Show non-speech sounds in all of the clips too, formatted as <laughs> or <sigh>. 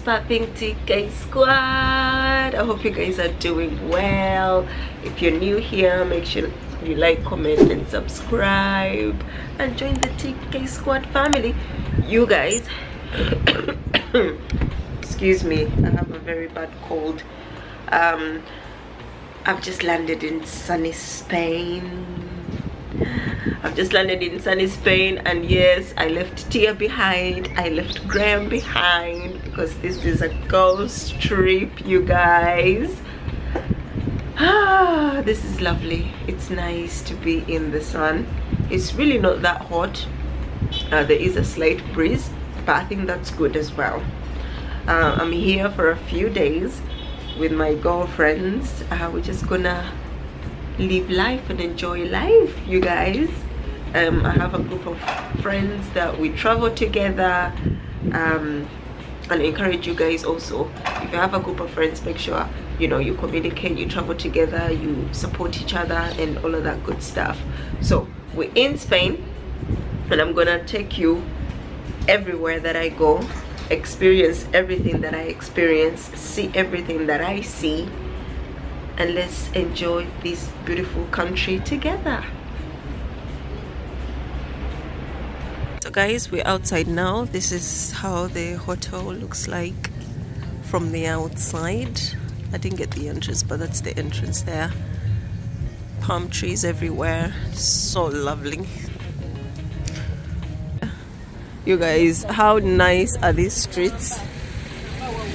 popping tk squad. I hope you guys are doing well. If you're new here make sure you like comment and subscribe. And join the tk squad family. You guys <coughs> excuse me i have a very bad cold. Um i've just landed in sunny spain. I've just landed in sunny Spain and yes I left Tia behind. I left Graham behind because this is a ghost trip you guys. Ah this is lovely. It's nice to be in the sun. It's really not that hot. Uh, there is a slight breeze but I think that's good as well. Uh, I'm here for a few days with my girlfriends. Uh, we're just gonna live life and enjoy life you guys. Um, i have a group of friends that we travel together. Um, and encourage you guys also. If you have a group of friends make sure you know you communicate you travel together you support each other and all of that good stuff. So we're in spain and i'm gonna take you everywhere that i go experience everything that i experience see everything that i see and let's enjoy this beautiful country together guys we're outside now. This is how the hotel looks like from the outside. I didn't get the entrance but that's the entrance there. Palm trees everywhere. So lovely. You guys how nice are these streets?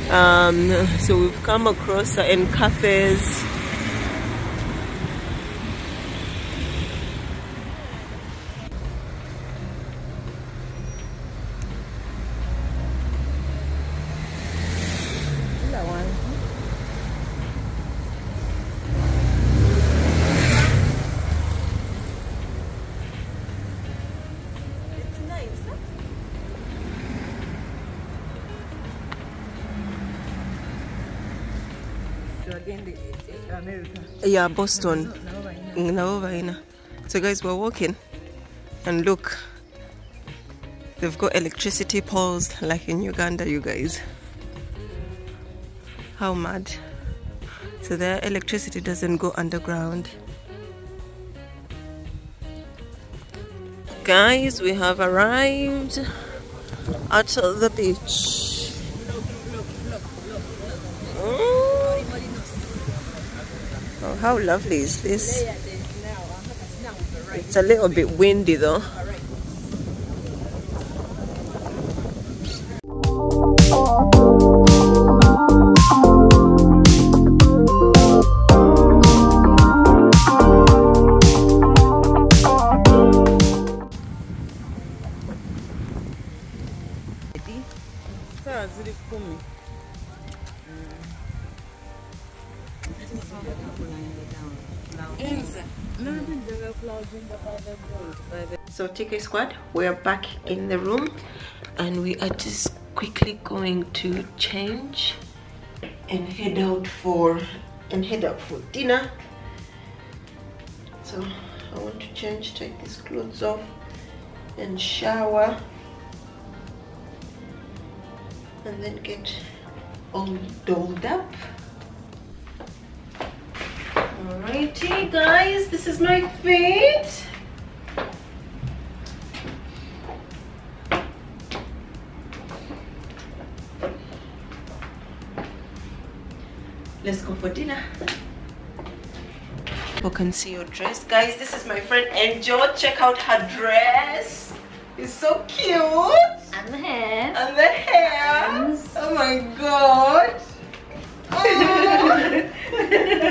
Um, so we've come across certain cafes yeah boston. So guys we're walking. And look they've got electricity poles like in uganda you guys. How mad. So their electricity doesn't go underground. Guys we have arrived at the beach how lovely is this? It's a little bit windy though. So TK Squad, we are back in the room and we are just quickly going to change and head out for and head out for dinner. So I want to change, take these clothes off and shower and then get all dolled up. Alrighty guys, this is my feet let's go for dinner. People can see your dress. Guys this is my friend Angel. Check out her dress. It's so cute. And the hair. And the hair. Oh my god. oh. <laughs> <laughs>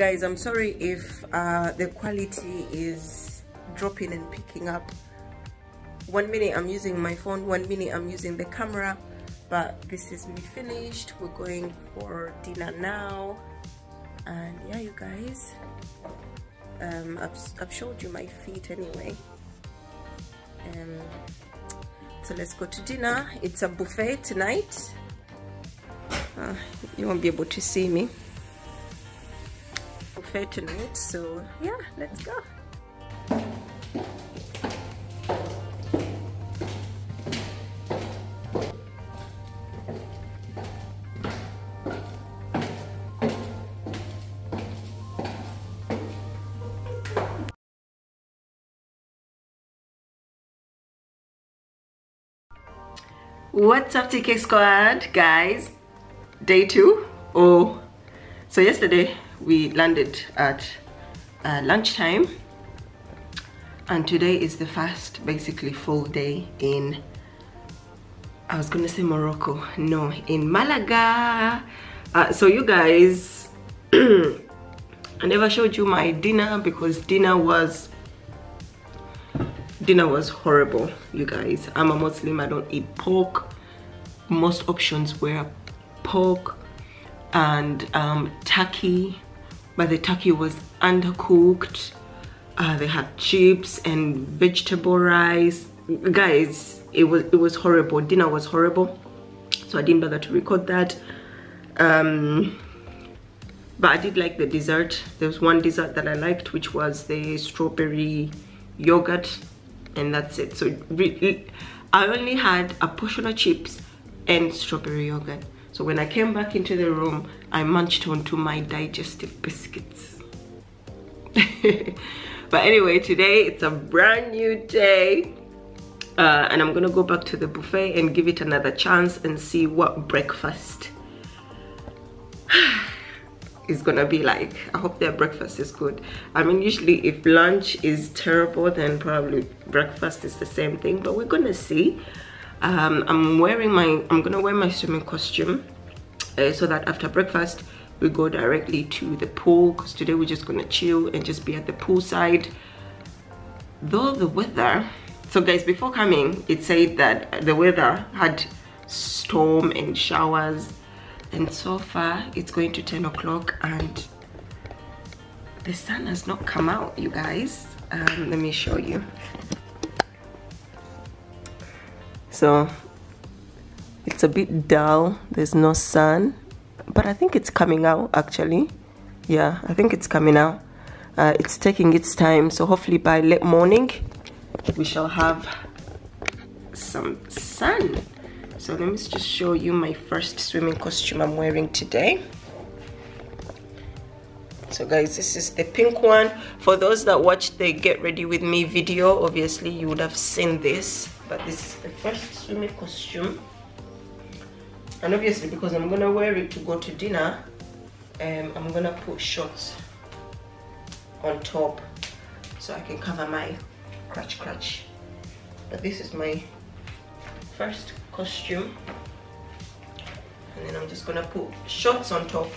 guys i'm sorry if uh, the quality is dropping and picking up. One minute i'm using my phone one minute i'm using the camera but this is me finished. We're going for dinner now. And yeah you guys um, I've, I've showed you my feet anyway. Um, so let's go to dinner. It's a buffet tonight. Uh, you won't be able to see me buffet tonight. So yeah, let's go. What's up TK Squad guys? Day two? Oh, so yesterday we landed at uh, lunchtime. And today is the first basically full day in I was gonna say Morocco. No in Malaga. Uh, so you guys <clears throat> I never showed you my dinner because dinner was dinner was horrible you guys. I'm a Muslim. I don't eat pork. Most options were pork and um, turkey but the turkey was undercooked. Uh, they had chips and vegetable rice. Guys it was it was horrible. Dinner was horrible. So i didn't bother to record that. Um, but i did like the dessert. There was one dessert that i liked which was the strawberry yogurt and that's it. So i only had a portion of chips and strawberry yogurt. So when i came back into the room i munched onto my digestive biscuits. <laughs> But anyway today it's a brand new day uh, and I'm gonna go back to the buffet and give it another chance and see what breakfast <sighs> is gonna be like. I hope their breakfast is good. I mean usually if lunch is terrible then probably breakfast is the same thing but we're gonna see. Um, I'm wearing my I'm gonna wear my swimming costume uh, so that after breakfast we go directly to the pool because today we're just gonna chill and just be at the poolside. Though the weather so guys before coming it said that the weather had storm and showers and so far it's going to 10 o'clock and the sun has not come out you guys. Um, let me show you. So it's a bit dull. There's no sun. But I think it's coming out actually. Yeah I think it's coming out. Uh, it's taking its time. So hopefully by late morning we shall have some sun. So let me just show you my first swimming costume I'm wearing today. So guys this is the pink one. For those that watched the get ready with me video obviously you would have seen this. But this is the first swimming costume and obviously because I'm gonna wear it to go to dinner um, I'm gonna put shorts on top so I can cover my crutch crutch. But this is my first costume. And then I'm just gonna put shorts on top.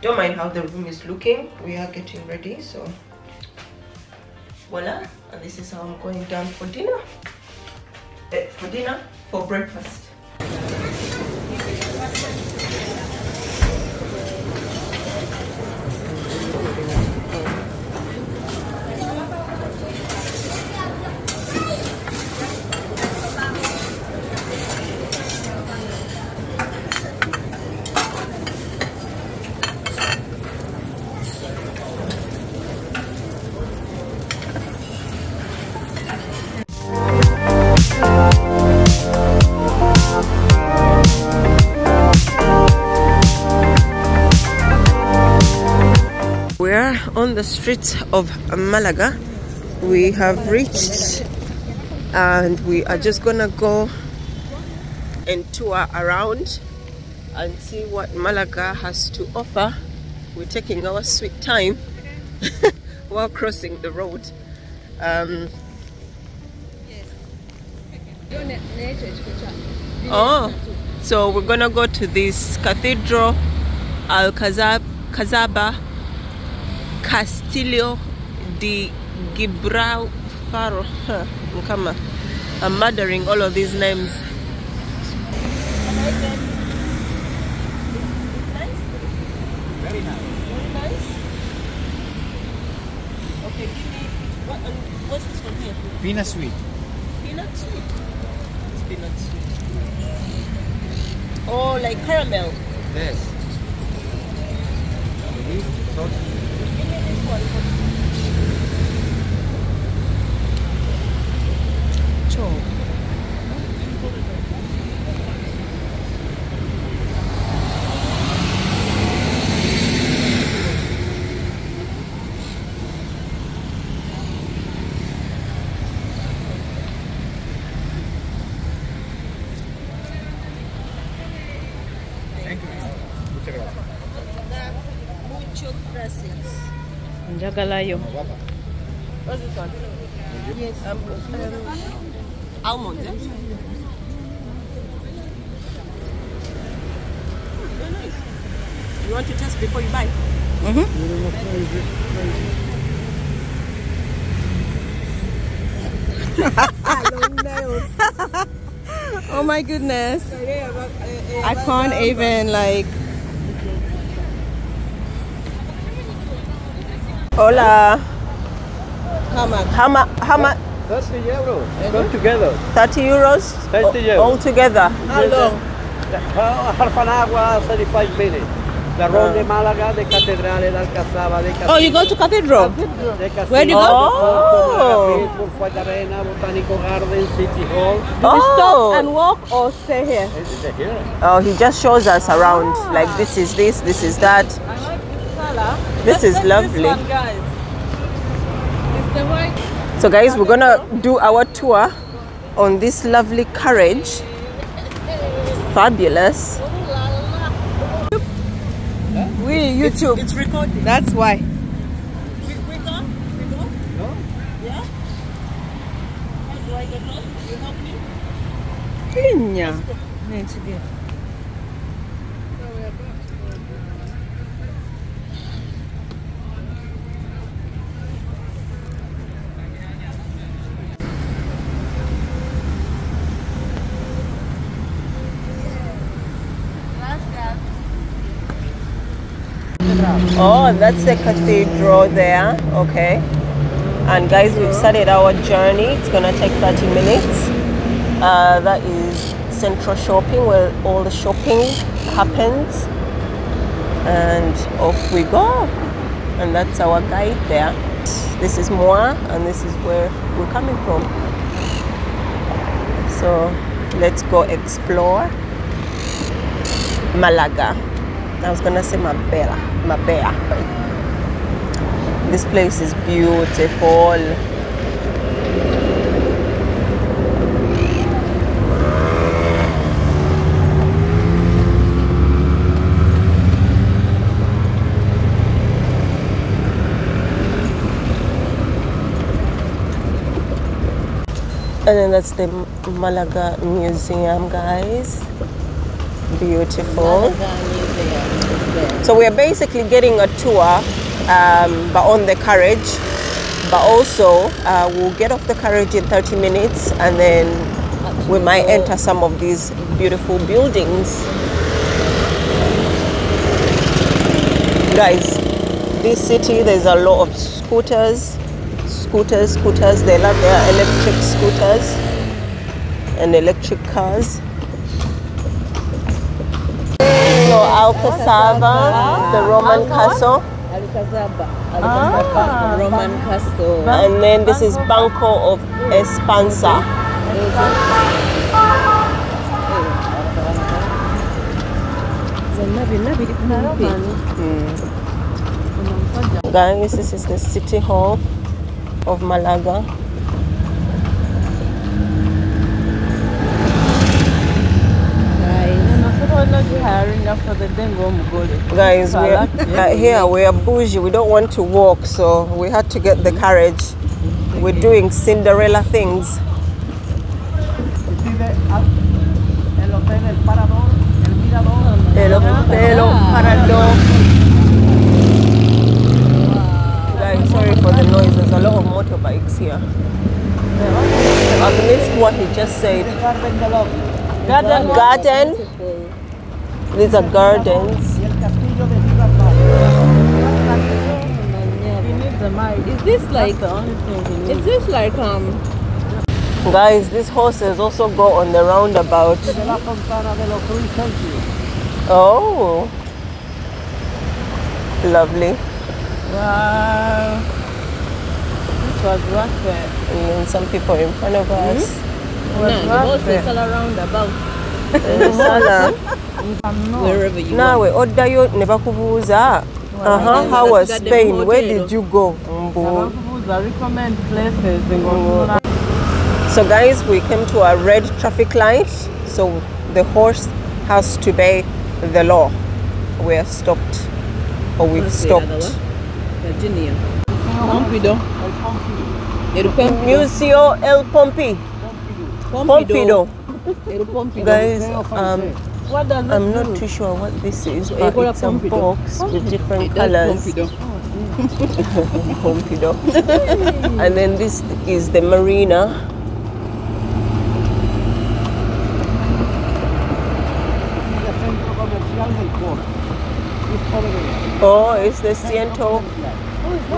Don't mind how the room is looking. We are getting ready so voila this is how i'm going down for dinner. Uh, for dinner? For breakfast the streets of Malaga. We have reached and we are just gonna go and tour around and see what Malaga has to offer. We're taking our sweet time <laughs> while crossing the road. Um, oh, so we're gonna go to this cathedral, Alcazaba Castillo de Gibralfaro. Huh, I'm murdering all of these names. Very nice. Very nice. Okay, give me what, um, what's this one here? Peanut sweet. Peanut sweet. It's peanut sweet. Oh, like caramel. Yes. 超 njagalayo um, um, almond eh? Very nice. you want to test before you buy? Mm-hmm. <laughs> <laughs> Oh my goodness. Uh, uh, I can't even like hola how much how much how much 30 euros. Go together. 30 euros 30 euros. all together How long? Uh, half an hour, 35 minutes. The road de Málaga, de Catedrales, de Alcazaba, de oh you go to cathedral de Castillo, Where do you go? Oh. Fuenterrabía, Botanical Garden, City Hall. oh walk or stay here? Is it here? Oh, he just shows us around. Like this is this, this is that. This is lovely. guys. It's the white. So, guys, we're gonna do our tour on this lovely carriage. Fabulous. We YouTube. It's, recording. That's why. Kenya. Oh, that's the cathedral there. Okay. And guys, we've started our journey. It's gonna take 30 minutes. Uh, that is Central Shopping, where all the shopping happens. And off we go. And that's our guide there. This is Moa, and this is where we're coming from. So let's go explore Malaga. I was gonna say Mabea. Mabea. This place is beautiful. And then that's the Malaga Museum, guys. Beautiful. So we are basically getting a tour, um, but on the carriage. But also, uh, we'll get off the carriage in 30 minutes, and then we might enter some of these beautiful buildings. Guys, this city there's a lot of scooters, scooters, scooters. They love their electric scooters and electric cars. So Alcazaba, the Roman castle, Alcazaba. Alcazaba. Ah. Roman castle. and then this is Banco of España. Guys, this is the city hall of Malaga. Guys, we are, uh, here we are bougie. We don't want to walk, so we had to get the carriage. We're doing Cinderella things. You see the, el hotel, el parador, el mirador. Pelo, pelo, parador. Guys, sorry for the noise. There's a lot of motorbikes here. I've missed what he just said. Garden de Garden. These are gardens. y el castillo de Ciudad Valle. Is this like? Is this like um? Guys, these horses also go on the roundabout. De la fontana de los Ruiz Celsius. Oh, lovely. Wow. This was worth it. And some people in front of us. No, the horses all around about. Sana. Wherever you nawe oddayo ne bakubuuza uh-huh, how was spain where did you go Mbu. I recommend places in so guys we came to a red traffic light so the horse has to obey the law we're stopped or we've What's the other stopped? Virginia. Pompidou. El Pompidou. Museo El Pompi. Pompidou. El Pompidou. Guys, um, What does I'm not too sure what this is, So but you call it it's a Pompidou? box <laughs> with different colors. <laughs> Pompidou. Pompidou. and then this is the marina. Centro comercial del port. Justo de- Oh, it's the Ciento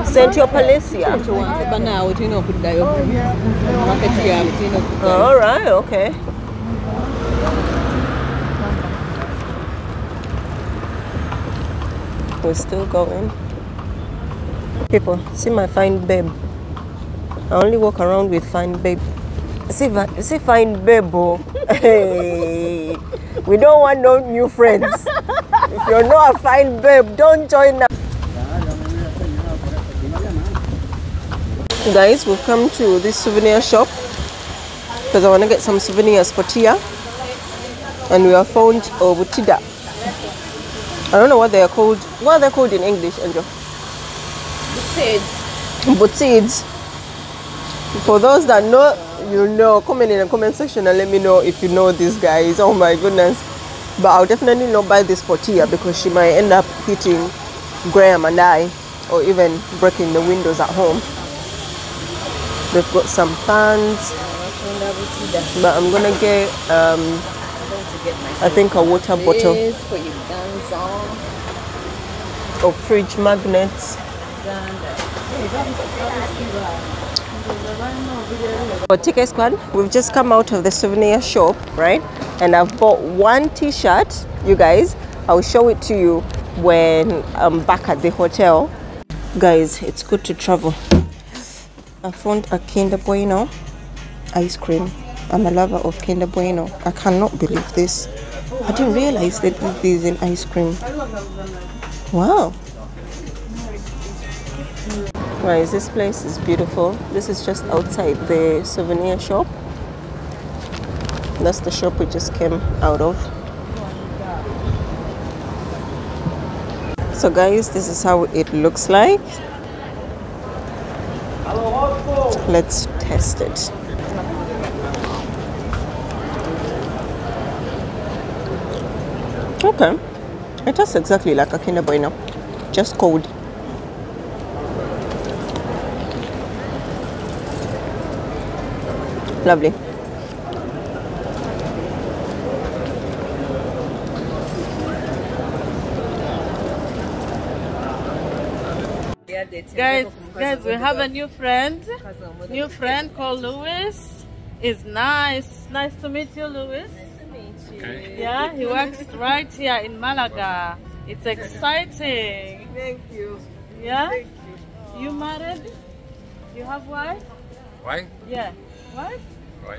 Centro Palacia. Which? But now, what you know, put that up. Market yard, what you know, put that All right, okay. We're still going. People, see my fine babe. I only walk around with fine babe. See, see fine babe. Oh. Hey, we don't want no new friends. If you're not a fine babe, don't join us. Guys, we've come to this souvenir shop because I want to get some souvenirs for Tia. And we have found oh, Butida. I don't know what they are called. What are they called in English, Angel? Butids. For those that know, you know, comment in the comment section and let me know if you know these guys. Oh my goodness. But I'll definitely not buy this for Tia because she might end up hitting Graham and I or even breaking the windows at home. They've got some fans, but I'm gonna get um, I think a water bottle This for your guns on. or fridge magnets. For TK Squad, we've just come out of the souvenir shop, right? And I've bought one t-shirt, you guys. I'll show it to you when I'm back at the hotel. Guys, it's good to travel. I found a Kinder Bueno ice cream. I'm a lover of Kinder Bueno. I cannot believe this. I didn't realize that did these in ice cream. Wow. Guys, this place is beautiful. This is just outside the souvenir shop. That's the shop we just came out of. So guys, this is how it looks like. Let's test it. Okay. It tastes exactly like a Kinder Bueno, just cold. Lovely. Guys, guys, we have a new friend. New friend called Louis. Is nice. Nice to meet you, Louis. Yeah, he works right here in Malaga. It's exciting. Thank you. Yeah? Thank You You married? You have wife? Why? Yeah. Wife? Why?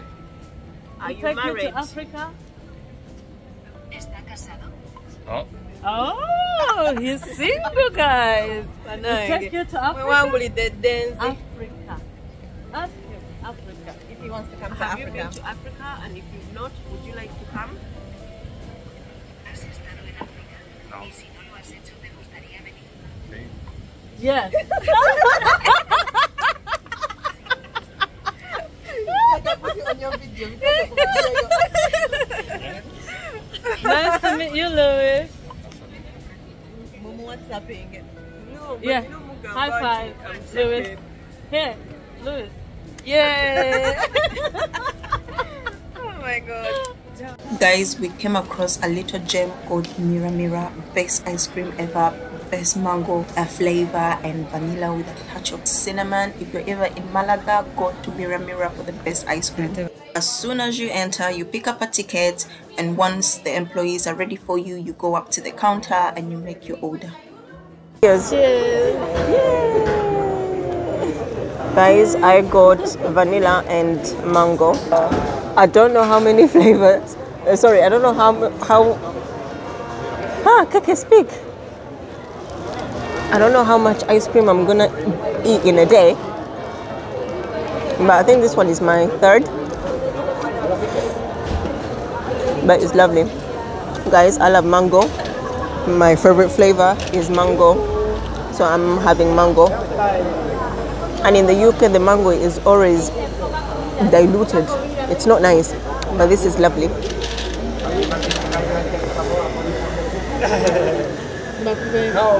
Are To you take married? You to Africa? Oh, Oh, he's single, guys. I To know. take you to We Africa? want with the dance. Africa. Ask him. Africa. If he wants to come to Have you been to Africa? And if you've not, Yes. <laughs> nice to meet you, Louis. No, Yeah. High five, Louis. Here, Louis. Yeah. <laughs> Oh my god. Guys, we came across a little gem called Mira Mira, best ice cream ever, best mango flavor and vanilla with a touch of cinnamon. If you're ever in Malaga, go to Mira Mira for the best ice cream. As soon as you enter, you pick up a ticket, and once the employees are ready for you, you go up to the counter and you make your order. Yes. Guys, I got vanilla and mango. I don't know how many <laughs> flavors. Uh, sorry, I don't know how how. Ah, Keke, speak. I don't know how much ice cream I'm gonna eat in a day, but I think this one is my third. But it's lovely, guys. I love mango. my favorite flavor is mango so i'm having mango and in the uk the mango is always diluted it's not nice but this is lovely all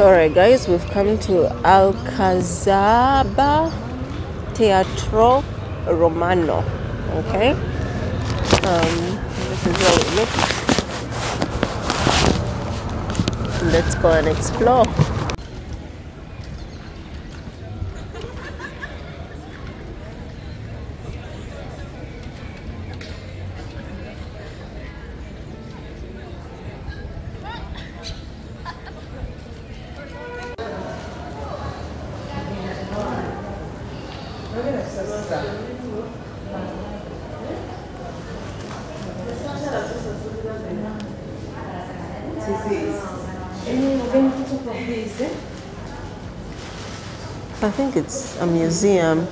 right guys we've come to alcazaba teatro romano okay? Um, this is how it looks let's go and explore I think it's a museum.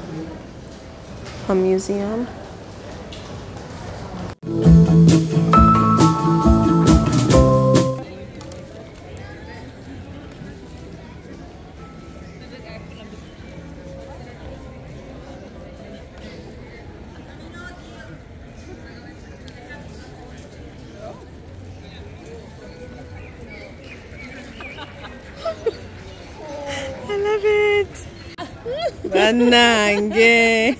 A museum. Banange.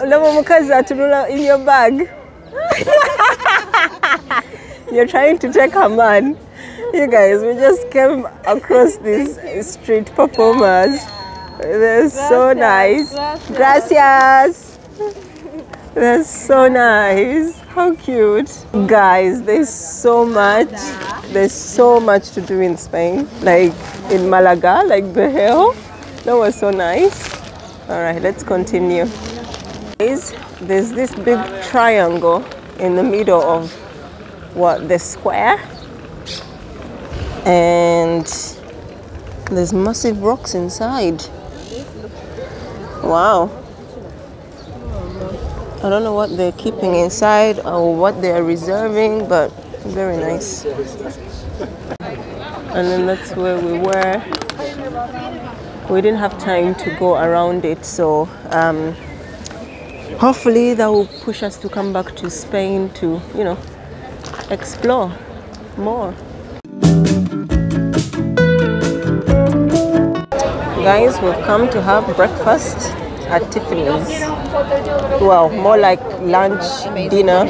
Ulama mukazi atunula in your bag. <laughs> You're trying to take her man. You guys, we just came across these street performers. They're so nice. Gracias. They're so nice. How cute. Guys, there's so much. There's so much to do in Spain. Like in Malaga, like the hill. That was so nice. All right, let's continue. Guys, There's this big triangle in the middle of what the square. And there's massive rocks inside. Wow. I don't know what they're keeping inside or what they're reserving, but very nice. And then that's where we were. We didn't have time to go around it, so um, hopefully that will push us to come back to Spain to, you know, explore more. Guys, we've come to have breakfast at Tiffany's. Well, more like lunch, dinner.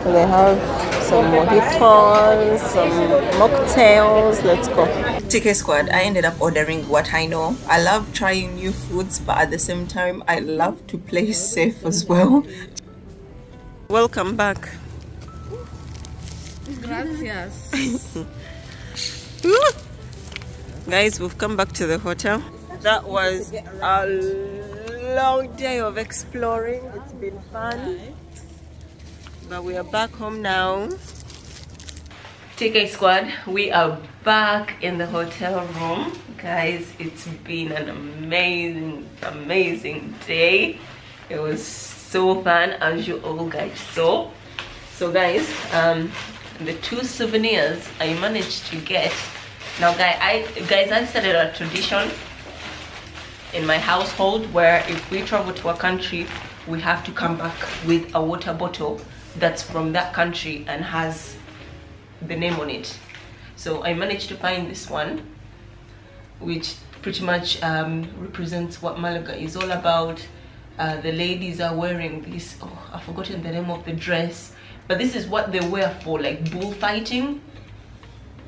And they have some mojitos, some mocktails. Let's go. TK Squad, I ended up ordering what I know. I love trying new foods, but at the same time, I love to play <laughs> safe as well. Welcome back. Gracias. <laughs> Guys, we've come back to the hotel. That was a long day of exploring. It's been fun. But we are back home now. TK Squad, we are back in the hotel room. Guys, it's been an amazing, amazing day. It was so fun as you all guys saw. So guys, um, the two souvenirs I managed to get. Now guys, I guys I started a tradition in my household where if we travel to a country, we have to come back with a water bottle that's from that country and has the name on it. So I managed to find this one, which pretty much um, represents what Malaga is all about. Uh, the ladies are wearing this, oh, I've forgotten the name of the dress, but this is what they wear for like bullfighting.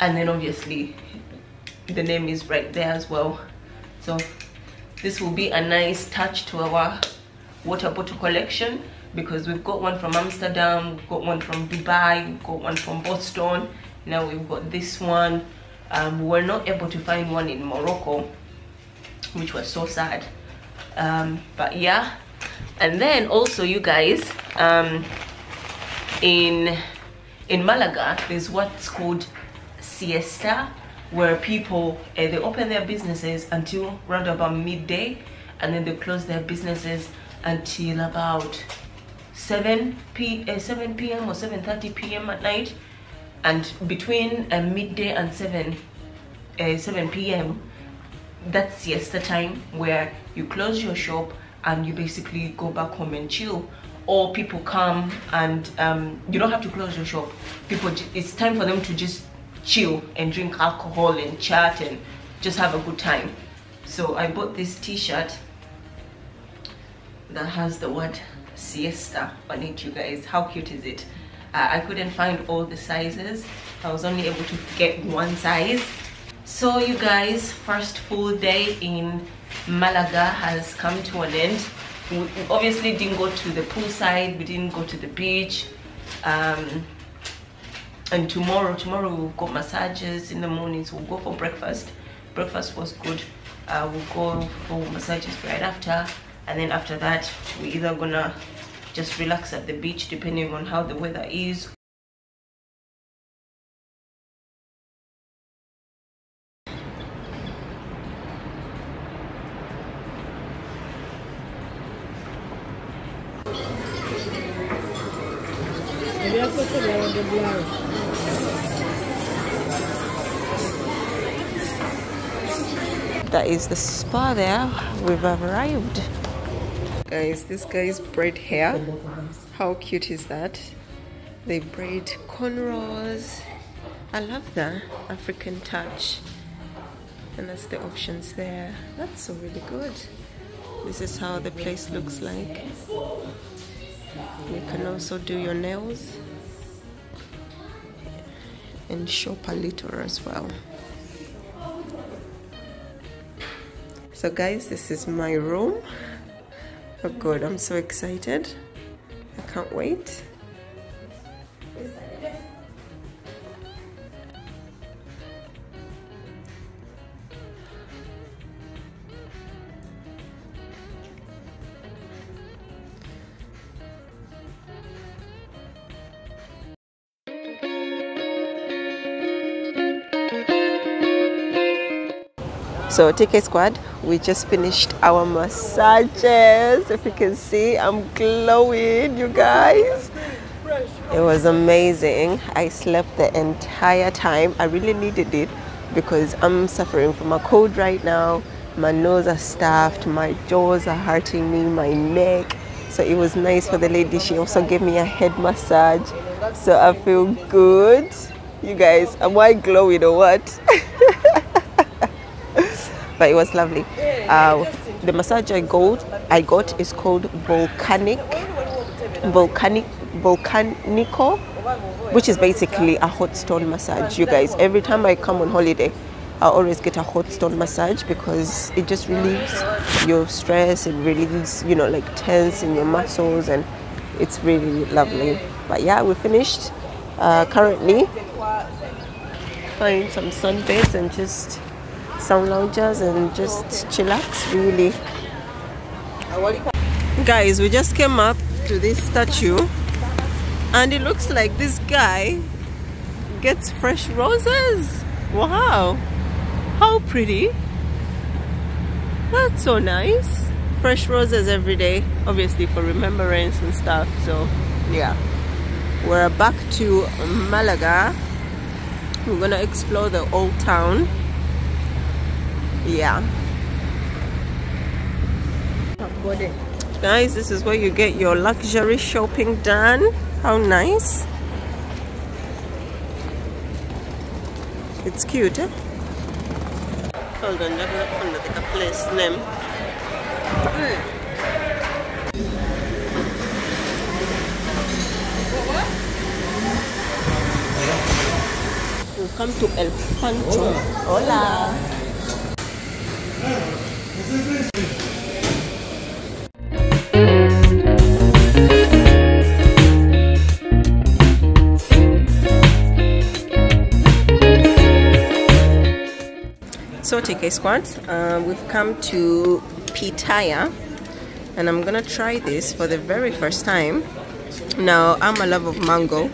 And then obviously the name is right there as well. So this will be a nice touch to our water bottle collection because we've got one from Amsterdam, we've got one from Dubai, we've got one from Boston, now we've got this one. Um, we were not able to find one in Morocco, which was so sad. Um, but yeah, and then also you guys, um, in in Malaga, there's what's called siesta, where people uh, they open their businesses until round about midday and then they close their businesses until about 7 p uh, 7 p.m or 7:30 p.m at night and between uh, midday and 7 uh, 7 p.m that's siesta time where you close your shop and you basically go back home and chill. Or people come and um, you don't have to close your shop. People it's time for them to just chill and drink alcohol and chat and just have a good time. So i bought this t-shirt that has the word siesta on it you guys. How cute is it uh, i couldn't find all the sizes. I was only able to get one size. So you guys first full day in malaga has come to an end. We obviously didn't go to the poolside we didn't go to the beach um, and tomorrow tomorrow we've got massages in the mornings we'll go for breakfast. Breakfast was good. Uh, we'll go for massages right after and then after that we're either gonna just relax at the beach depending on how the weather is. That is the spa there. We've arrived guys this guy's braid hair. How cute is that? They braid cornrows. I love that african touch. And that's the options there. That's so really good. This is how the place looks like. You can also do your nails and shop a little as well. So guys, this is my room. Oh god, I'm so excited. I can't wait. So TK Squad, we just finished our massages. If you can see, I'm glowing, you guys. It was amazing. I slept the entire time. I really needed it because I'm suffering from a cold right now. My nose are stuffed, my jaws are hurting me, my neck. So it was nice for the lady. She also gave me a head massage. So I feel good. You guys, am I glowing or what? <laughs> but it was lovely. Uh, the massage I got, I got is called volcanic, volcanic, volcanico, which is basically a hot stone massage. You guys, every time I come on holiday, I always get a hot stone massage because it just relieves your stress. It relieves, you know, like tense in your muscles, and it's really lovely. But yeah, we finished. Uh, currently, find some sunbeds and just sun loungers and just chillax really. Guys we just came up to this statue and it looks like this guy gets fresh roses. Wow. How pretty. That's so nice. Fresh roses every day obviously for remembrance and stuff so yeah. We're back to malaga. We're gonna explore the old town yeah guys this is where you get your luxury shopping done how nice it's cute eh? hold on let me find the place name We've come to El Pancho. Hola. So TK Squad, uh, we've come to Pitaya and I'm gonna try this for the very first time. Now I'm a lover of mango,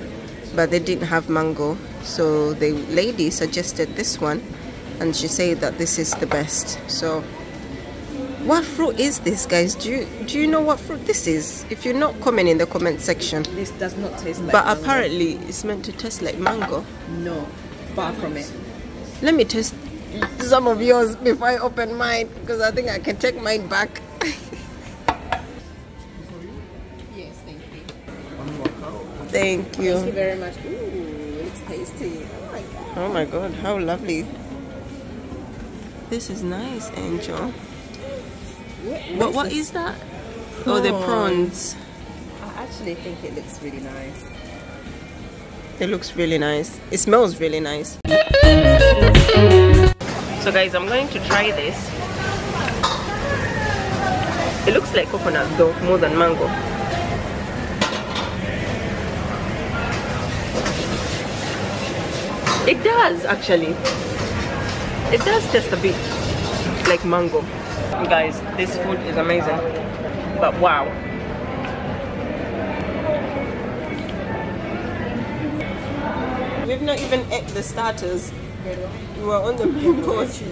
but they didn't have mango, so the lady suggested this one, and she said that this is the best. So What fruit is this, guys? Do you do you know what fruit this is? If you're not, comment in the comment section. This does not taste like But mango. apparently, it's meant to taste like mango. No, far from it. Let me taste some of yours before I open mine, because I think I can take mine back. <laughs> Yes, thank you. Thank Thank you you. very much. Ooh, it's tasty. Oh my god. Oh my god, how lovely. This is nice, Angel. What what is that? Oh, the prawns. I actually think it looks really nice. It looks really nice. It smells really nice. So guys, I'm going to try this. It looks like coconut though, more than mango. It does actually. It does taste a bit like mango. Guys, this food is amazing. But wow. We've not even ate the starters. We were on the main course.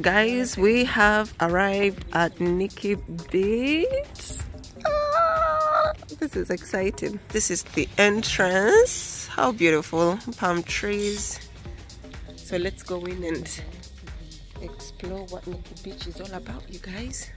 Guys, we have arrived at Nikki Beach. Ah, this is exciting. This is the entrance. How beautiful. Palm trees. So let's go in and explore what Nikki Beach is all about, you guys.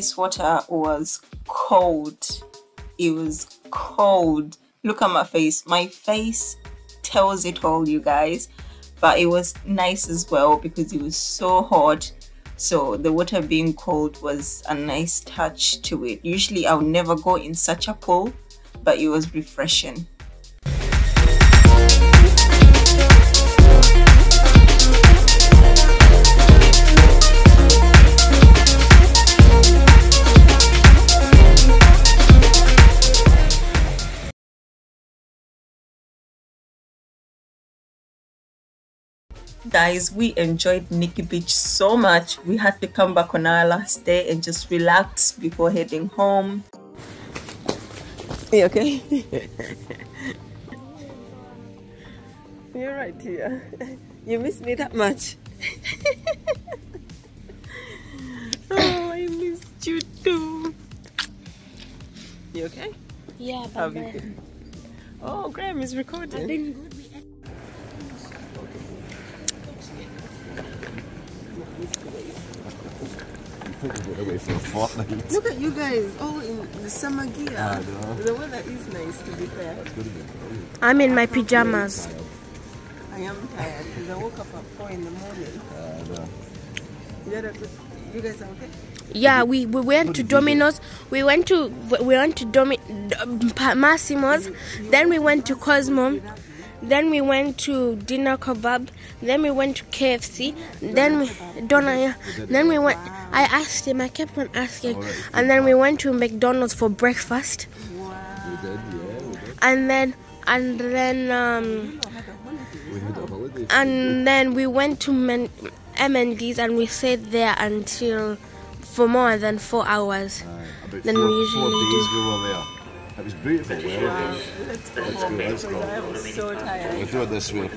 This water was cold. It was cold. Look at my face. My face tells it all, you guys. But it was nice as well because it was so hot. So the water being cold was a nice touch to it. Usually I would never go in such a pool, but it was refreshing. Guys, we enjoyed Nikki Beach so much. We had to come back on our last day and just relax before heading home. You okay? <laughs> You're right, Tia. You miss me that much. <laughs> oh, I missed you too. You okay? Yeah, How have you been? Oh, Graham is recording. I've been good. Look at you guys all in the summer gear. I know. The weather is nice to be fair. I'm in my pajamas. I am tired because I woke up at 4 in the morning. You, had a good, you guys are okay? Yeah, we, we went to Domino's. We went to we went to Domi, Pa- Massimo's. Then we went to Cosmo. Then we went to dinner kebab. Then we went to KFC. Then we Donna. yeah. Then we went. I asked him. I kept on asking. And then we went to McDonald's for breakfast. We did, yeah. We did. And then and then um We had a holiday. and then we went to Men- M&D's and we stayed there until for more than four hours. About Then four, we usually four days do. We were there. It was beautiful weather. Let's go Let's home go, let's because go. I am so tired. We'll do it this way.